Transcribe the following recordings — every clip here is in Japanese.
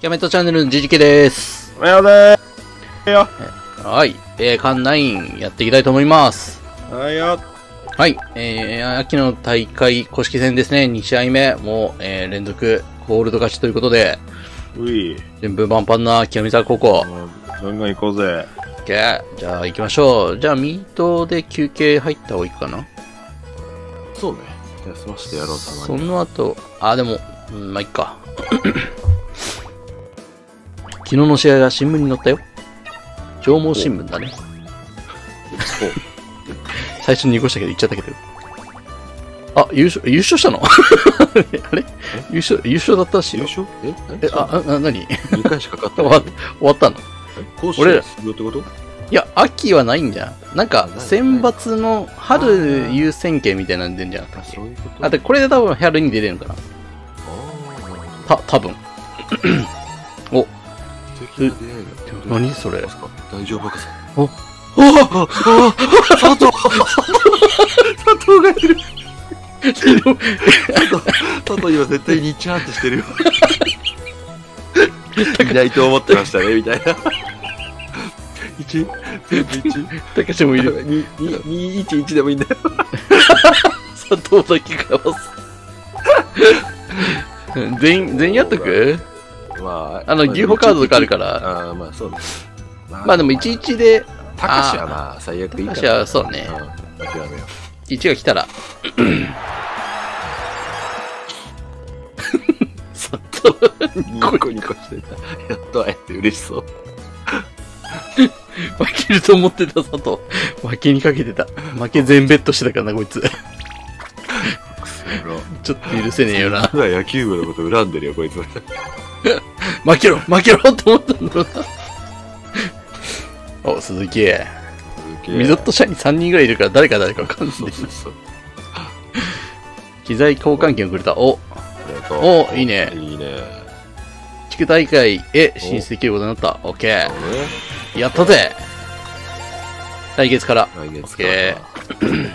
キャメットチャンネルのじじけです。おはようでーよ。はい。えー、カンナインやっていきたいと思います。はいよ。はい。えー、秋の大会公式戦ですね。2試合目。もう、えー、連続ゴールド勝ちということで、うい。全部満帆な清水沢高校。ガンガン行こうぜ。OK。じゃあ行きましょう。じゃあミートで休憩入った方がいいかな？そうね。休ませてやろう、たそまに。の後、あ、でも、うん、まあ、いっか。昨日の試合が新聞に載ったよ。上毛新聞だね。最初に濁したけど言っちゃったけど。あ、優勝、優勝したの？あれ？優勝、優勝だったらしい優よ。勝？え？え、あ、あ、な、なに2回しか勝って 終わったの？俺園出場ってこと？いや、秋はないんじゃん。なんか、選抜の春優先権みたいなの出んじゃん。あ、そういうこと？あ、で、これで多分春に出れるのかな。あた、多分。何それ？大丈夫かさ？お、あああ佐藤佐藤がいる佐藤、佐藤今絶対にチャーってしてるよ。いないと思ってましたね、みたいな。1? 全部 1? たかしもいる。211でもいいんだよ。佐藤だけかわす。全員、全員やっとく？まあの、牛歩カードとかあるから。ああ、まあそうね。ままあでも、11で、高橋はまあ最悪いいか高橋はそうねうん、諦めよ1が来たら。佐藤、う。ニコニコしてた。やっと会えて嬉しそう。負けると思ってた佐藤。負けにかけてた。負け全ベットしてたからな、こいつ。ちょっと許せねえよな。野球部のこと恨んでるよ、こいつ。負けろ負けろって思ったんだろうな。お、鈴木。ミドット社に3人ぐらいいるから誰か誰かわかんない。そうそうそう。機材交換券をくれた。お。おいいねいいね。地区大会へ進出できることになった。オッケ。ー。やったぜ来月から。来月かオッケー。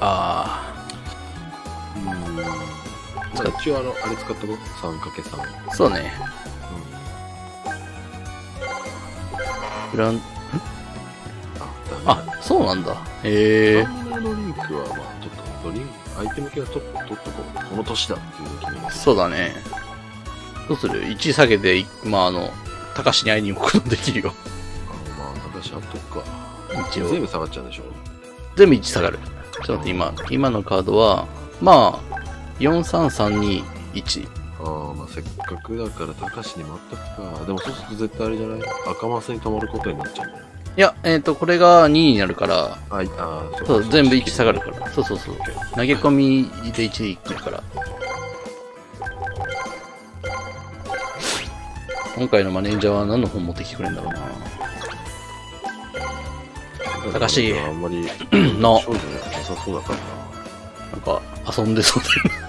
あああ一応あの、あれ使っとこう。3×3。ー、そうね。フラン、あ、そうなんだ。へえダ。メのリンクは、まあ、ちょっと、ドリンク、アイテム系はちょっと取っとこう。この年だっていう気にも。そうだね。どうする ?1 位下げて、まあ、あの、高橋に会いに行くこともできるよ。あまあ、高橋あっとくか。一応。全部下がっちゃうんでしょ？全部1下がる。ちょっと待って、今、今のカードは、まあ、43321。ああ、まあせっかくだから高橋にもあったくか。でもそうすると絶対あれじゃない？赤マスに止まることになっちゃうんだよ。いや、えっ、と、これが2位になるから、あ、いあーそう、全部1下がるかから。そうそうそう。投げ込みで1でいけるから。今回のマネージャーは何の本持ってきてくれるんだろうな。ら。高橋あんまり、のなんか、遊んでそうだよな。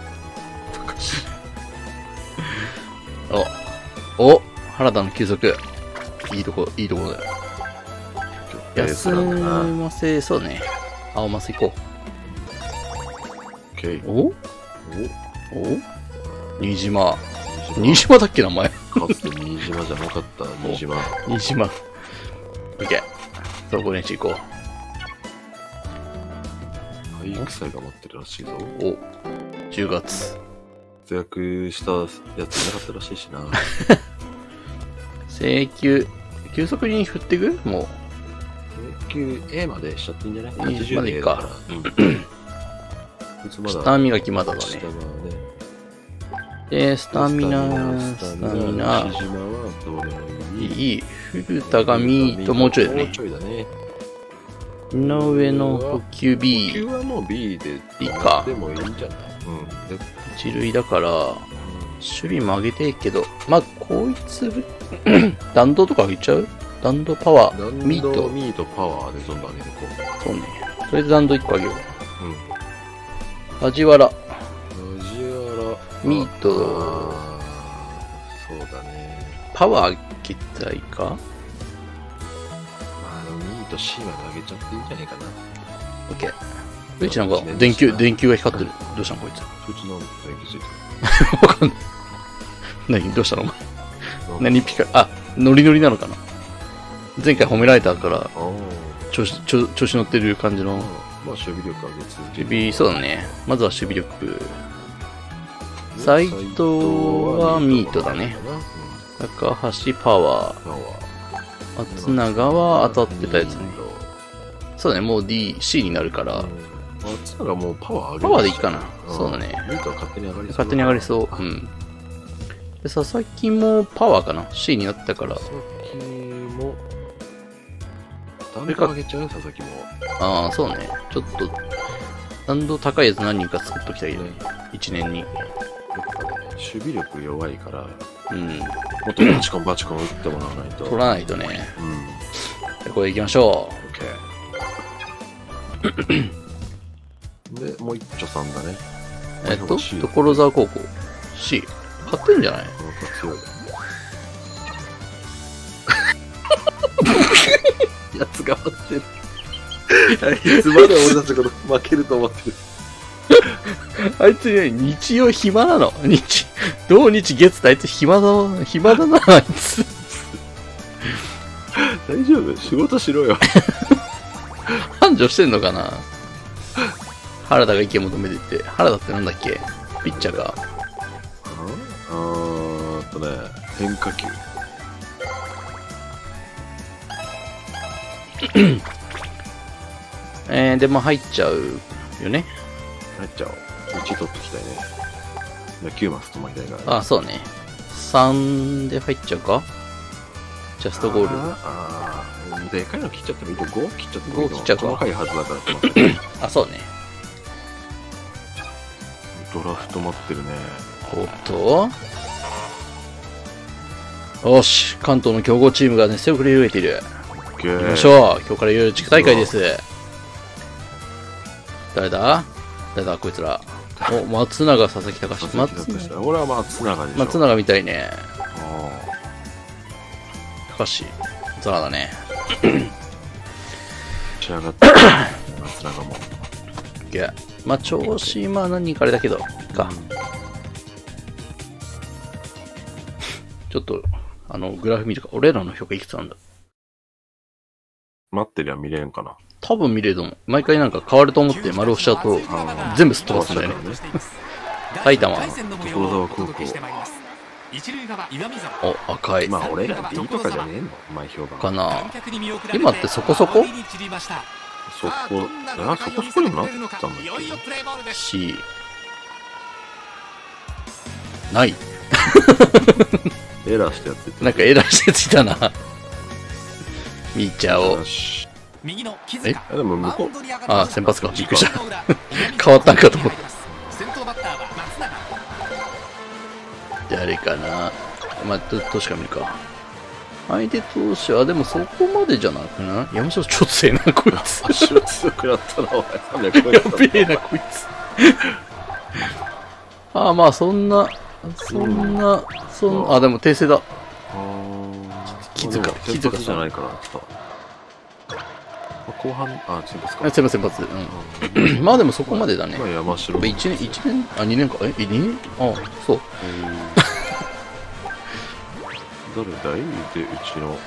お、お、原田の休息。いいとこ、いいとこだよ。休な。ませ、そうね。青マス行こ。う。お？お？お？新島。新新島だっけ名前？かつて新島じゃなかった新島。新島。オッケー。そう、5年地行こ体育祭が待ってるらしいぞ。う。お、10月。活躍したやついなかったらしいしな。請求、急速に振っていく？も請求 A までしちゃっていいんじゃない？いい ?80 までいいか。うん。スタミナ決まっただね。で、スタミナ、スタミナ。いい？古田がミート、もうちょいだねもう。ちょいだね。井上の補給補 B 給。はもう B で。いいかでもいいんじゃない？うん。で一塁だから、守備も上げていいけど、まあ、こいつ、弾道とか上げちゃう？弾道パワー、ミミート？ミートパワーでどんどん上げていこそうね。とりあえず弾道1個上げよう。うん。う。梶原、梶原。ミートそうだね。パワー上げたいか？まあ、でもミート C まで上げちゃっていいんじゃないかな。オッケー。うちなんか、電球、電球が光ってる。どうしたのこいつ。そいつなんで電気ついてるわかんない。何？どうしたの？お前何ピカ、あ、ノリノリなのかな前回褒められたから、ああ。調子、調調子乗ってる感じの。まあ、守備力上げ続け守備、そうだね。まずは守備力。斎藤はミートだね。高橋パワー。パワー。松永は当たってたやつね。そうだね、もう D、C になるから、松永もうパワー上げパワーでいいかな。んそうだね。ミートは勝手に上がりそう。勝手に上がりそう。うん。で、佐々木もパワーかな ?C になったから。佐々木も、誰か上げちゃう？佐々木も。ああ、そうね。ちょっと、難度高いやつ何人か作っときたいよね。1年に。やっぱね、守備力弱いから、うん。もっとバチコンバチコン打ってもらわないと。取らないとね。うん。でこれ行きましょ OK。で、もう一丁さんだね。う。えっと、所沢高校。C。買ってるんじゃない？強い。やつが待ってる。いつまで俺たちのこと負けると思ってる？あいつね、日曜暇なの？日、土日月とあいつ暇だな、暇だな、あいつ。大丈夫？仕事しろよ。繁盛してんのかな？原田が意見求めてて。原田ってなんだっけ？ピッチャーが。あーっとね、変化球。えー、でも入っちゃうよね。入っちゃおう。1取ってきたいね。野球マス止まりたいから。あ、そうね。3で入っちゃうか？ジャストゴール。あーあー、でかいの切っちゃってもいいけど、5切っちゃってもいい5切っちゃうか細かいはずだから あ、そうね。ドラフト待ってるね。おっと。よし、関東の強豪チームが熱戦を繰り広げている。行きましょう。今日からいよいよ地区大会です。誰だ？誰だこいつら？お、松永、佐々木隆。松永俺は松永でしょ。松永みたいね。あ高橋。ザラだね。ー仕上がってる松永も。いや、まあ、調子、まあ何人かあれだけど、か。ちょっと、あの、グラフ見るか。俺らの評価いくつなんだ？待ってりゃ見れんかな。多分見れると思う。毎回なんか変わると思って丸押しちゃうと、全部すっ飛ばすんだよね。埼玉所沢高校お、赤い。まあ俺ら B とかじゃねえの前評判。かな今ってそこそこ？そこ、あ、そこそこにもなったんだっいよいよプレーボールです C。ない。けエラーしたやってなんかエラーしてついたな。見ちゃおうよ。し右の木塚あでも向こう、あ先発かびっくりした変変わったんかと思っ先頭バッターは松永誰かな？まあ、ど、どうしか見るか。相手投手は、でもそこまでじゃなくない？山城ちょっと強い な、こいつ。足を強くなったな、お前。300超えやたべえな、こいつ。ああ、まあ、そんな、そんな、そんあ、でも訂正だ。気づか気づかじゃないからさ。後半、あ、先発先発先発。うん。まあでもそこまでだね。まあ山城。1年、一年、あ、2年か。え、2年？あそう。誰だい?で、うちの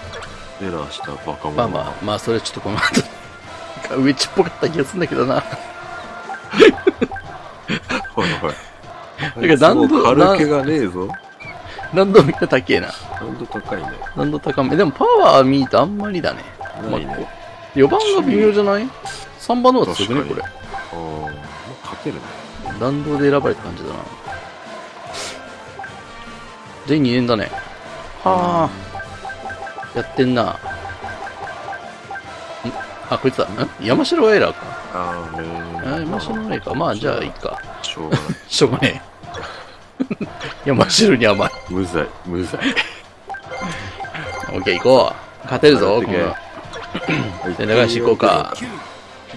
エラーしたバカ者。まあまあ、まあ、それちょっとこの後、なんか上地っぽかった気がするんだけどな。おいおい。てか何度軽気がねえぞ。何度見た高えな。何度高いね。何度高め。でもパワー見るとあんまりだね。ないね。4番が微妙じゃない ?3 番の方が強くね、これ。確ああ、るね。弾道で選ばれた感じだな。全員2年だね。はあ。やってんな。んあ、こいつだ。ん山城がエラーか。ああ、山城のエラーか。まあ、じゃあいいか。しょうがない。しょうがねえ。山城に甘い。無罪、無罪。オッケー行こう。勝てるぞ、この。じゃあ長橋行こうか。9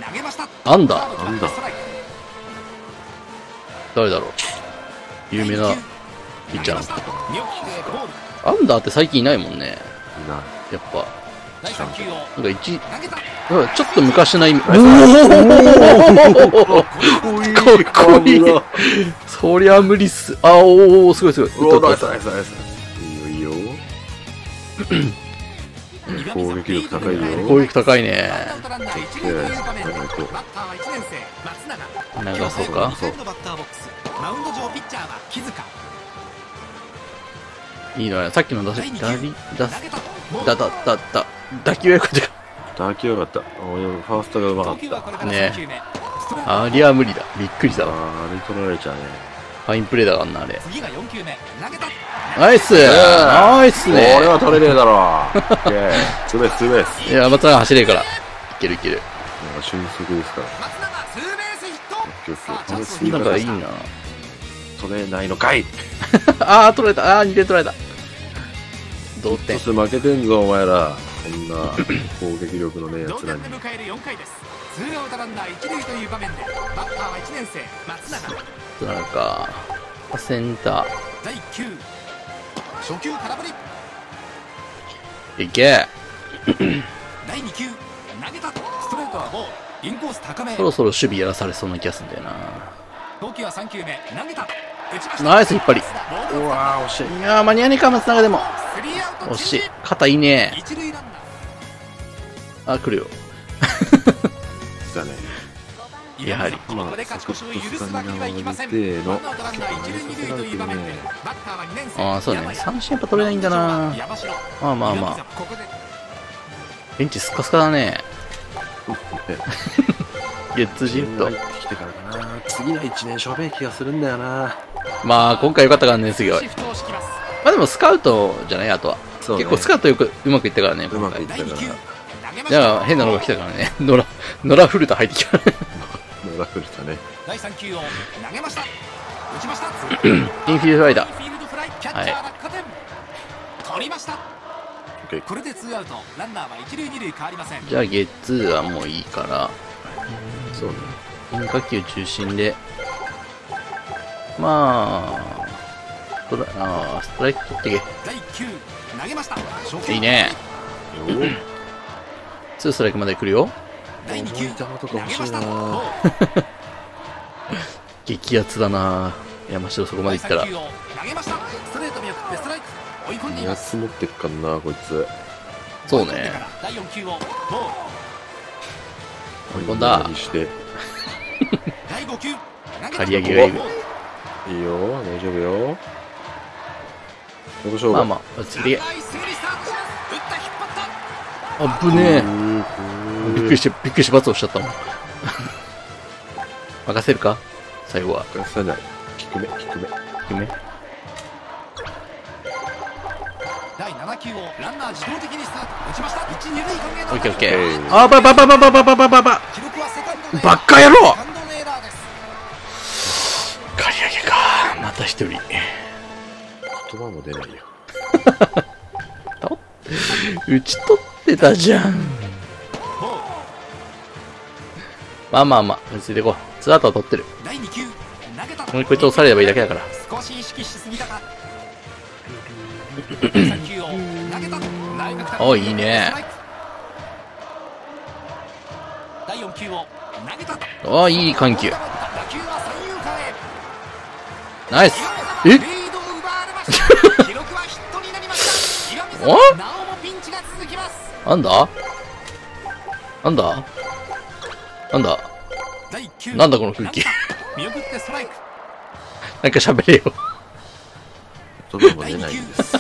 投げましたアンダー。なんだ誰だろう。有名なピッチャーアンダーって最近いないもんね。いない。やっぱ。なんか一、なんかちょっと昔な意味。かっこいい。そりゃ無理っす。あおおすごいすごい。おおナイスナイスナイス。いい。よいい。よ。攻撃力高い。よ。攻撃高いね。長そうか。マウンド上ピッチャーは木塚。いいのよ。さっきの出し、第二球だり、出すだ、だ、だ、だ、打球はよかった。打球よかった。おファーストがうまかっ投球はこれからね3球目ストレートありゃ無理だ。びっくりしたわ。ーあれ取られちゃうね。ファインプレーだからな、あれ。次が4球目投げたナイスナイスねこれは取れねえだろ。ツーベース、ツーベース。いや、また走れるから。いけるいける。なんか俊足ですから。松永ツいいな。取れないのかい あー、取られた。あー、2点取られた。同点そし。て負けてんぞ、お前ら。こんな攻撃力のねえや同つらに点。で迎える4回ですツーアウトランナー一塁という場面でバッターは1年生松永なんか、センタ第1球初球空振りー。いけ第2球投げたストレートはボールインコース高めそろそろ守備やらされそうな気がするんだよな。投球は3球目投げたナイス引っ張り。うわ、惜しい。いやー、間に合わねえか、松永でも。惜しい。肩いいねあ、来るよ。だね。やはり。今、サクッとスタミナを入れての、ね、ああ、そうね。三振やっぱ取れないんだなまあまあまあ。ベンチスカスカだね。ゲッツジット。次の1年勝負気がするんだよなまあ、今回良かったからね、すごいシ。フトを敷きまあでもスカウトじゃないあとは。ね結構スカウトよくうまくいったからね、うまくい今回ったから。第2球投げましじゃたあ変なのが来たからね。ノラ、ノラフルタ入ってきた。野良古田ね。第3球を投げました打ちました インフィールドフライダー。インフィールドフライキャッチャー落下点取りましたオッケー。これでツーアウトランナーは一塁二塁変わりませんじゃあゲッツーはもういいから、そうね。変化球中心で、まあ、ストラあストライク取ってけ。いいね。2ストライクまで来るよ。いい球とか欲しいな 激アツだな山城そこまで行ったら。2発持ってっかんなこいつ。そうね。追い込んだ。刈り上げがいる。いいよ、大丈夫よ。どこ勝負まあまあ、あぶねえ。えびっくりして、びっくりして罰をしちゃったもん。任せるか？最後は。出さない。低め、低め。低め第7球をランナー自動的にスタート打ちました一二塁間へのオッケーオッケえー。ーあばばばばばばばばばば記録はセカンドでばっか野郎セカンドのエラーた一人。言葉も出ないよ。打ち取ってたじゃん。まあまあまあ、落ち着いていこう。ツーアウトは取ってる。第2球投げたもう一個押されればいいだけだから。少し意識しすぎたか第3球を投げた内角高おいいねストライク第4球を投げたああ、いい緩急。ナイスえ？お？なんだ？なんだ？なんだ？なんだこの空気。なんか喋れよ。言葉も出ないんです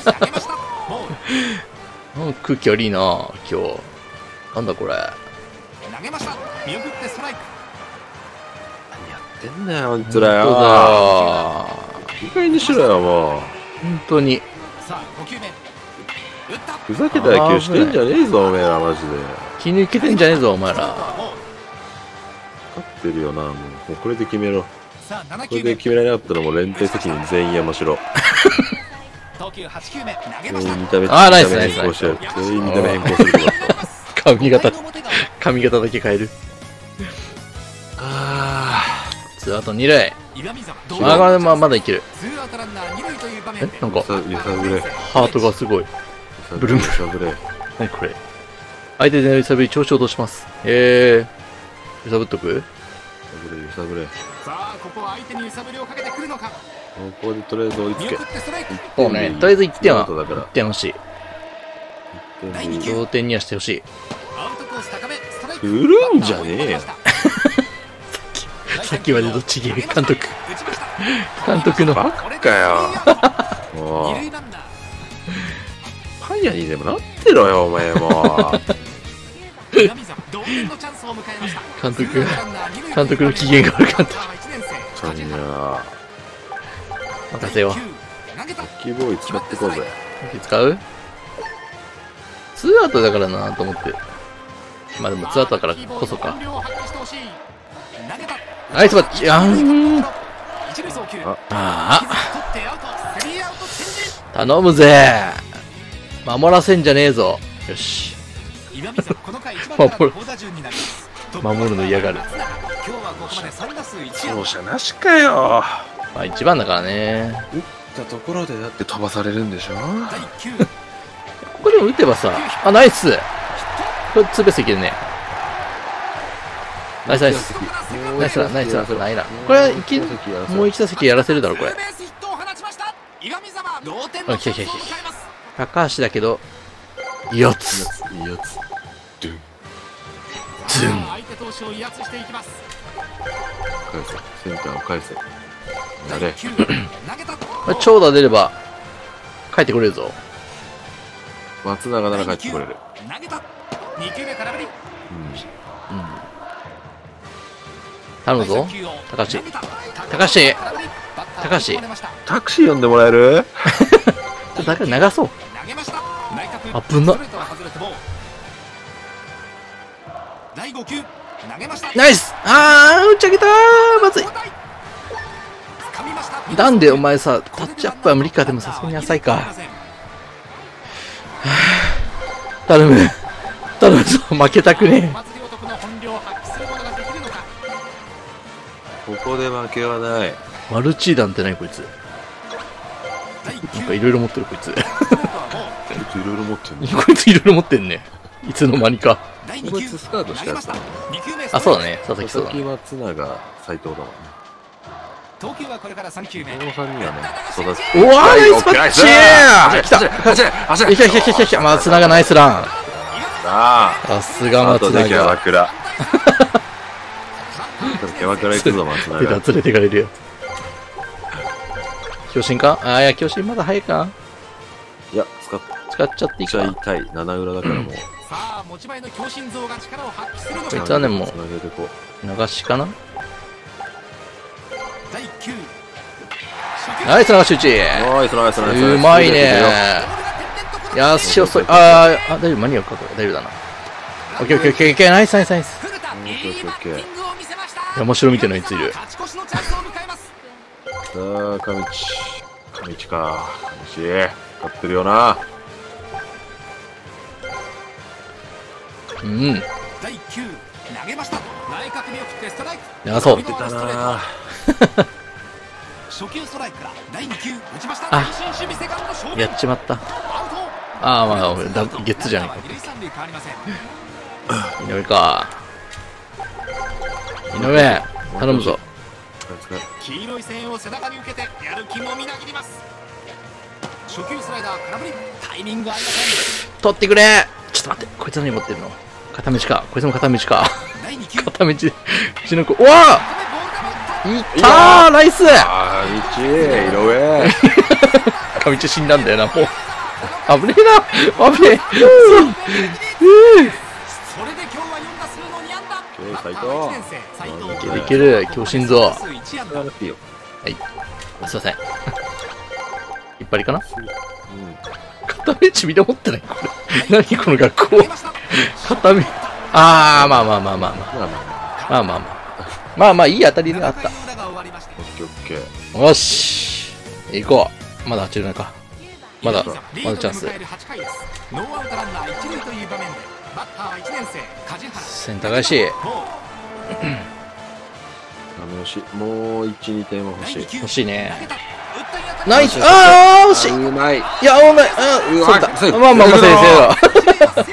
空気悪いな今日。なんだこれ。投げました。見送ってストライク。何やってんだよあいつらよ。だいい加減にしろよ、もう。本当に。さあ5球目打ったふざけた野球してんじゃねえぞ、おめえら、マジで。気抜けてんじゃねえぞ、お前ら。ボール分かってるよな、もう。もうこれで決めろ。さあ7これで決められなかったらもう連帯責任全員山城。投球8球目投げました全員見た目、あーナイス見た目変更してやる。全員見た目変更するとか。髪型5回の、表が髪型だけ変える。あツーアウト二塁。あ、これまあまだいける。えなんか、揺さ揺さぶれ。ハートがすごい。ブルンブルン揺さぶれ。何これ。相手で揺さぶり調子を落とします。へえ。揺さぶっとく？揺さぶれ、揺さぶれ。さあここは相手に揺さぶりをかけてくるのかここでとりあえず追いつけそうね。とりあえず1点は、アウトだから1点欲しい。同点にはしてほしい。振るんじゃねえよ さっきまでとちげえ監督。監督の。バカかよ。もう。パン屋にでもなってろよお前も。監督監督の機嫌が悪かった。そんな任せよ第九投げたキーボーイ使ってこうぜ。使う？ツーアウトだからなと思って。まあでもツーアウトだからこそか。投げたナイスバッチあーん。あ。あ頼むぜ。守らせんじゃねえぞ。よし。今水この回一番からの好打順になります。守るの嫌がる。今日はここまで3打数1安勝者なしかよ。まあ一番だからね。打ったところでだって飛ばされるんでしょ？打第9ここでも打てばさ、あ、ナイス。これツーベースいけるね。ナイスナイス。ナイスだナイスだないなこれいけるもう一打席やらせるだろ、これ。あ来た来た来た。高橋だけど、四つ。いいやつドゥンズン。返せセンターを返せ。や第れ9投げた。これ長打出れば、帰ってくれるぞ。松永なら帰ってこれる。投げた。2球目空振り。うん。うん。頼むぞ。高橋高橋高橋タクシー呼んでもらえる？だから流そう。投げました内角危なストレートは外れてボール第5球投げましたナイスあー、打ち上げたーまずい。なんでお前さ、タッチアップは無理か、でもさすがに浅いか。頼む。頼むぞ、負けたくね祭で負けはないえ。マルチーダンって何こいつ？第9なんかいろいろ持ってるこいつ。こいついろいろ持ってんねこいついろいろ持ってんね。いつの間にか。第2球こいつスカートしたやつだ投げました2球目あ、そうだね。佐々木そうだ佐々木ね。松永斎藤だもんね投球はこれから3球目この3人はね育つうわーナイスパッチー来た走れ走れいけいけいけいけいけ松永ナイスラン。あさすが松とでキャバ永。キャバクラ行くぞ松永手が連れてかれる。よ。強心かあー、いや、強心まだ早いかいや使っ使っちゃっていいちゃいか。たい七裏だからもうさあ持ち前の強心臓が力を発揮する。のこいかつはねもうつなげてこ流しかな第9ナイス流し打ちうナイスナイスナイスうまいねいやし遅い。あー、あ、大丈夫、間に合うか、これ。大丈夫だな。オッケーオッケーオッケーオッケー、ナイスナイスナイス。古田うんいいバッティングを見せました山城みたいなやついる。さあ上地上地か。上地勝ってるよな。うん。第9投げました。内角見送ってストライク。いやそう。初球ストライクから第2球打ちました。あ前進守備セカンド正面やっちまった。アウト。あー、まあ、ゲッツじゃね二塁三塁変わりません。えか。井上か。井上、頼むぞ。黄色い線を背中に受けてやる気もみなぎります。初球スライダー空振り。タイミング合いません。取ってくれ。ちょっと待って、こいつ何持ってるの？片道か。こいつも片道か。第2球。片道、うちの子。うわいった。ーナイス！ああ道井上。片道死んだんだよな、もう。危ねえな。危ねえ。斉藤いけいける、強心臓。1はい。あすいません。引っ張りかな？うん片道みんな持ってないこれ。何この学校片道。ああまあまあまあまあ。まあまあまあまあまあまあ。まあまあ、いい当たりではあった7回。の裏が終わりましたオッケーオッケーよし。行こう。まだ8塁か。まだ、まだチャンスリード。で迎える8回ですノーアウトランナー一塁という場面でバッターは1年生梶原。センター返し。ダメ押しもう12点は欲しい。欲しいね。ナイス。あー、惜しい。うまい。いや、お前、あそうだ。まあまあまあ、先生は。セーフ。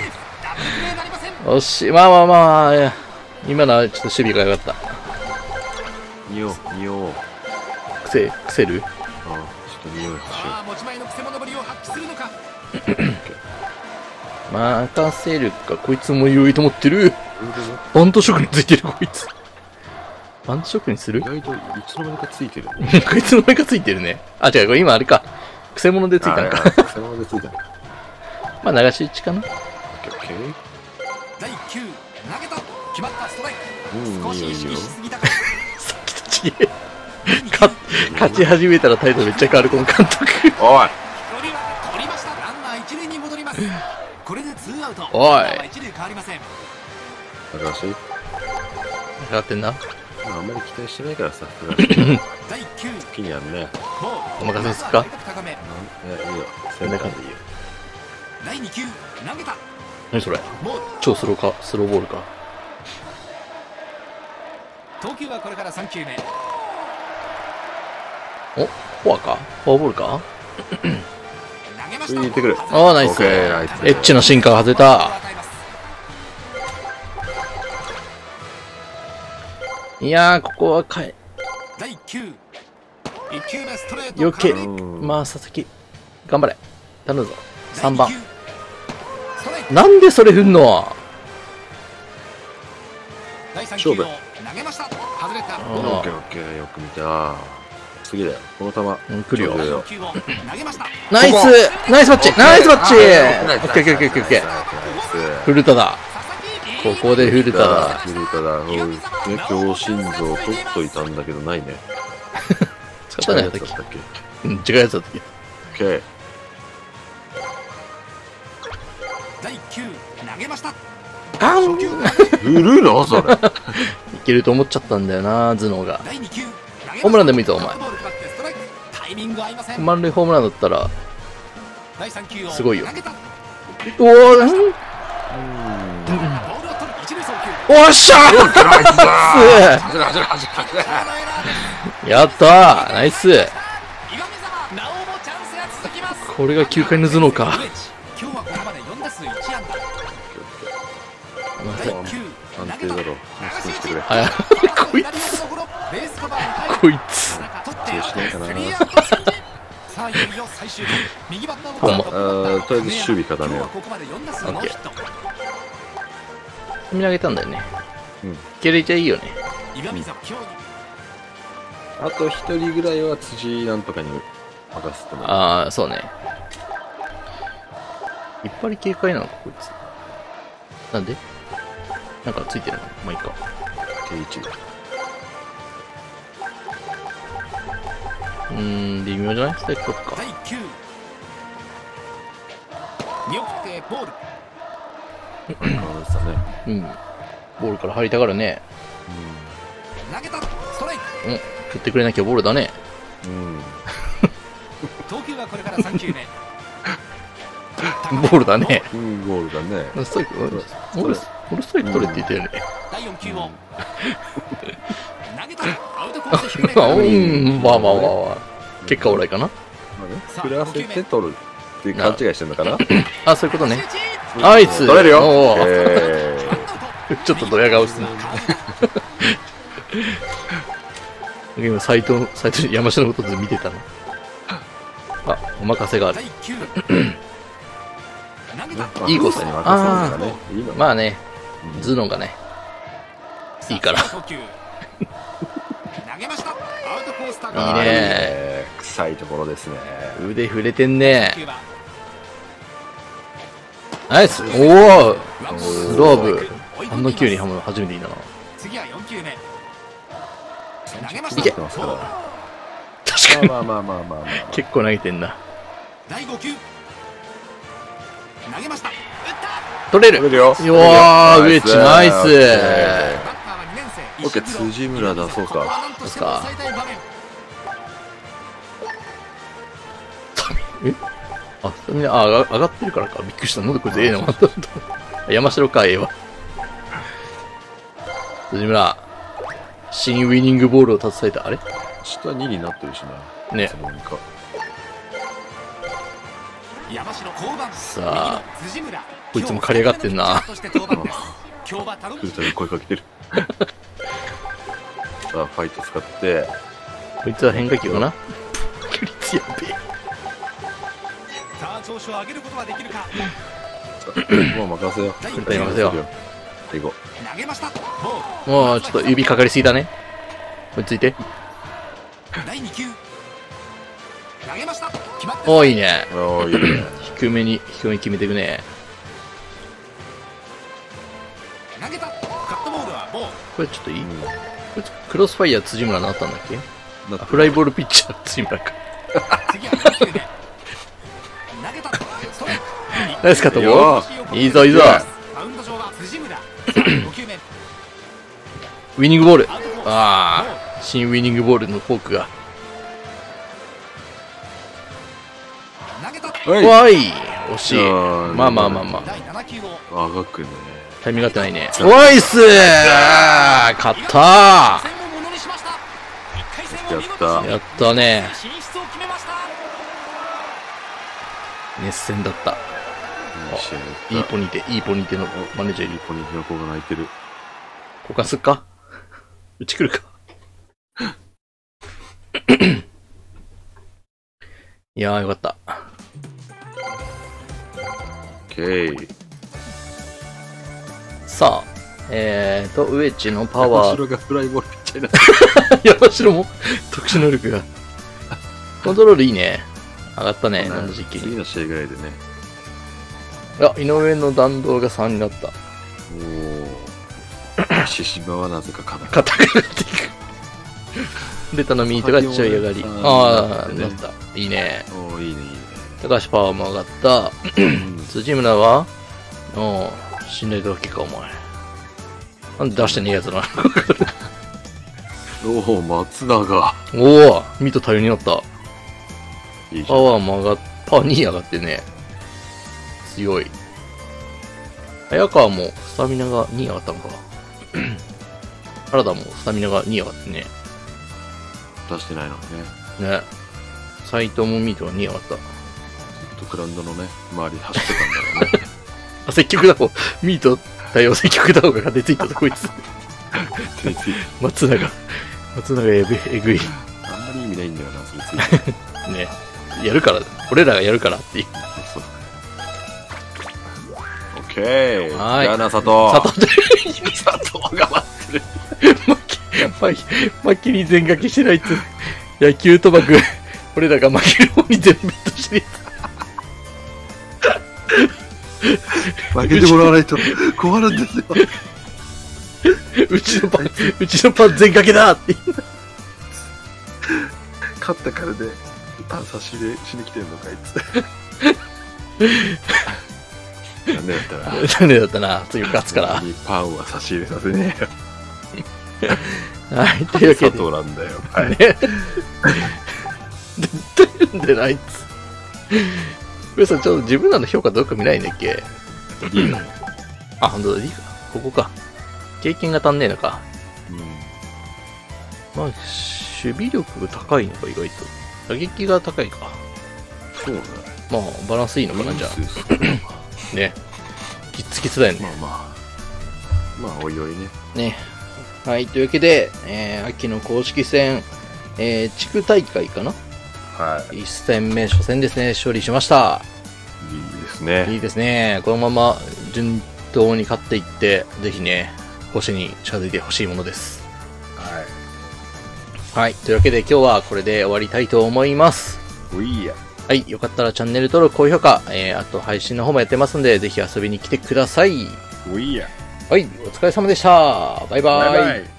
ダブルプレーなりません。惜しい。まあまあまあいや、今のはちょっと守備が良かった。匂おう匂おう。くせ、くせる？任せるか、こいつも良いと思ってる。バンド職人ついてる、こいつ。バンド職人する？意外といつの間にかついてる。こいつの目がついてるね。あ、違う、これ今あれか。くせ者でついたんか。あ。そのままでついた。まあ、流し打ちかな。ケーオッケー。第9投げた決まったストライうん、ク少し意いいよいいよ識し。すぎたか さっきとちげえ。勝勝ち始めたら態度めっちゃ変わる、この監督。おい距離は取りましたランナー一塁に戻りますこれでツーアウト。おい。一塁変わりません。高橋上がってんな。あんまり期待してないからさ、第9好きにやるね。お任せですか？高め。いや、いいよ。そんな感じでいいよ。第2球。投げた。何それ？超スローか、スローボールか。投球はこれから3球目。おフォアか？フォアボールか？投げましたついてくるああ、ナイス。エッチな進化が外れた。いやー、ここはかえ、第9 1球目ストレート余計空振りうんまあ、佐々木。頑張れ。頼むぞ。3番なんでそれ振んの？第3球を勝負投げました外れたあオッケーオッケー。よく見た。次だよ。この球。うん来るよ来るよ4球を投げましたナイスこナイスマッチナイスマッチオッケーオッケーオッケーオッケー。ナイス古田だ。ここで古田だ。古田だ。うんね、強心臓取っといたんだけど、ないね。使ったね、さっき違うやつだ。ったっけ？うん、違うやつだったっけ？オッケー。第9投げましたあん初球振るのそれ。いけると思っちゃったんだよな、頭脳が。第2球ホームランでもいいぞお前満塁ホームランだったら、第3球をすごいよおー、ん？ールを取る一塁送球おっしゃー。やったーナイスこれが9回の頭脳か。今日はここまで4打数1安打ま第た9安定だろ。もう少ししてくれ。あ、こいつ、こいつ。取ってしないかなとりあえず守備固めよう今日はここまで4打数ノーヒット見上げたんだよね。うんいけれちゃいいよね。岩見沢競技あと一人ぐらいは辻なんとかに任せてもらう。あー、そうね。いっぱい警戒なのか、こいつ。なんで？なんかついてるの？まあいいか。定位置が。うーん、微妙じゃないスタイル取。第9見送ってボール。うん。ボールから入りたがるね。投げたストライクうん。振ってくれなきゃボールだね。うん。うん。投球はこれから3球目ボールだね。うん、ゴールだね。ストライク、俺、俺ストライク取れって言ったよね。第4球を投げたアウトコース低めまあ、うん、まあまあまあまあ。結果オーライかな。まあね、振らせて取るっていう勘違いしてんのかな？あ、そういうことね。ナイス取れるよ。おーえ ちょっとドヤ顔してる。今、斎藤、斎藤、山下のことで見てたの。あ、お任せがある。第。9投げたー。いいコー。スに任せるのがね。まあね、うん頭脳がね、いいからいいね臭いところですね。腕触れてんね。9番ナイスおおスローブ。あんな急にハム初めていいな。次は4球目投げましたいけてますから確かに。まあまあまあまあまあまあ。結構投げてんな。第5球投げました取れる取れるよ。うわー、植地ナイスバッターは2年生オッケー辻村出そうかここはえ？あ、それあ、上がってるからか。びっくりした。なんでこれでええのまた。山城か、ええわ。辻村、新ウィニングボールを携えた。あれ？下2になってるしね。ね山城降板さあこいつも刈り上がってんな今日二人目のピッチャーとして登板です今日は頼む古田に声かけてる。さあ、ファイト使って、こいつは変化球かな？確 率やべえ。調子を上げることができるか もう任せよ任せよう最後。投げましたもうちょっと指かかりすぎだね。落ち着いて。ル第2球投げました決まっておーいいね。おー、いいね。低めに、低めに決めていくね。投げたカットボールはボーこれちょっといい、うんこれクロスファイヤー辻村になったんだっけ？フライボールピッチャー辻村か。次はナイスカットボよール。いいぞいいぞ。マウンド上は辻村5球目ウィニングボール。ああ、新ウィニングボールのフォークが。投げたはい。わい惜しい。まあまあまあまあ。第7球をあがくね。タイミング合ってないね。おいっすー勝った戦をものにしました1回戦を見事やったーやったね。熱戦だった。いいポニテ、いいポニテのマネージャーいる。いい子にひの子が泣いてる。交換すっか？うち来るか いやーよかった。オッケー。さあ、えーと、ウエッジのパワー。後ろがフライボールピッチャーになって山城も特殊能力が。コントロールいいね。上がったね、るこの時期に。次の試合ぐらいでね。あ、井上の弾道が3になった。おー。獅子場はなぜか。硬くなっていく。出たのミートがちょい上がり。ああ、なった。いいね。おー、いいね、いいね。高橋パワーも上がった。うん辻村は？おう信頼だけか、お前。なんで出してねえやつな おー、松永。おおミート多様になった。パいいじゃん。ワーも上がっ、パワー2上がってね。強い。早川もスタミナが2上がったのか。原田もスタミナが2上がってね。出してないのね。ね。斎藤もミートが2上がった。ずっとグラウンドのね、周り走ってたんだろうね。あ、積極打法。ミート対応積極打法が出ていったぞ、こいつ。松永。松永えぐい、えぐい。あんまり意味ないんだよな、それついて。ね。やるから、俺らがやるからっていう。そうそう。オッケー。はいじゃあな、佐藤。佐藤で、佐藤が待ってる。マキ、マキ、マキに全掛けしてないやつ。野球賭博、俺らが負ける方に全部ベットしてる負けてもらわないと困るんですよ。うちのパン、うちのパン全掛けだって。勝ったからで、パン差し入れしに来てんのか、いつ。なんでだったら。残念だったな、次勝つから。にパンは差し入れさせねえよ。はい、というわけで。佐藤なんだよ。はい。ね。絶対いるんだよな、あいつ。これさ、ちょっと自分らの評価どうか見ないんだっけ？いいのあ、ほんとだ、いいか。ここか。経験が足んねえのか。まあ、守備力が高いのか、意外と。打撃が高いか。そうね。まあ、バランスいいのかな、じゃあ。ね。キッツキツだよね。まあまあ。まあ、おいおいね。ね。はい、というわけで、えー、秋の公式戦、えー、地区大会かな？は ?1 戦目、初戦ですね、勝利しました。い。いいですね。いいですね。このまま順当に勝っていって、ぜひね、星に近づいてほしいものです。ははい。というわけで今日はこれで終わりたいと思います。い。おいや。はい。よかったらチャンネル登録、高評価、えー、あと配信の方もやってますんで、ぜひ遊びに来てください。おいや。はい。お疲れ様でした。バイバイ。バイバイ。